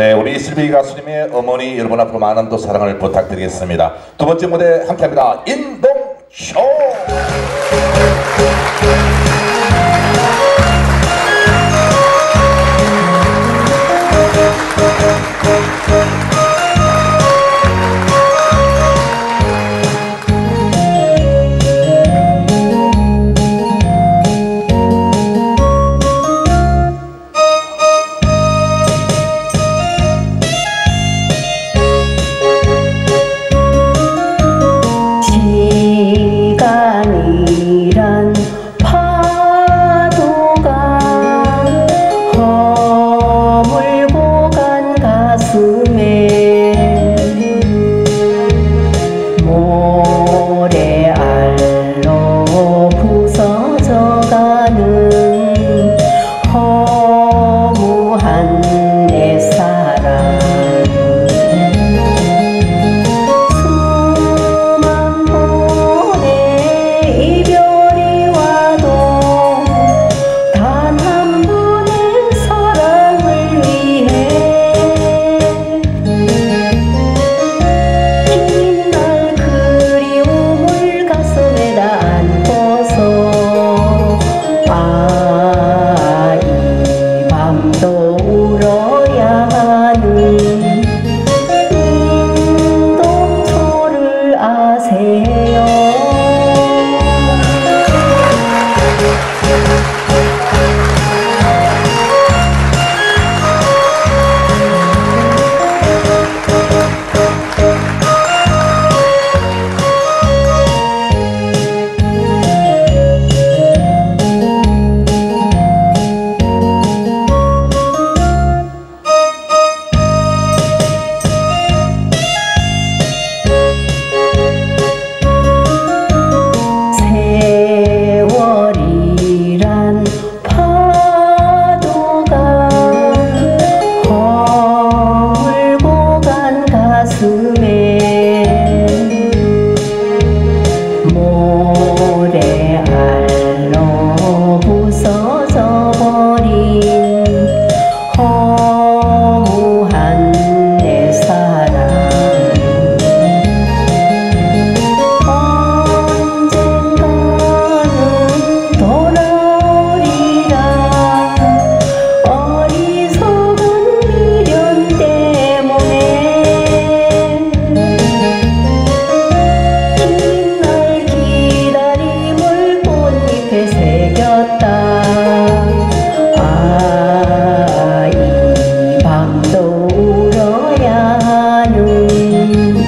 네, 우리 슬비 가수님의 어머니 여러분 앞으로 많은 또 사랑을 부탁드리겠습니다. 두 번째 무대 함께합니다. 인동쇼! Oh. you.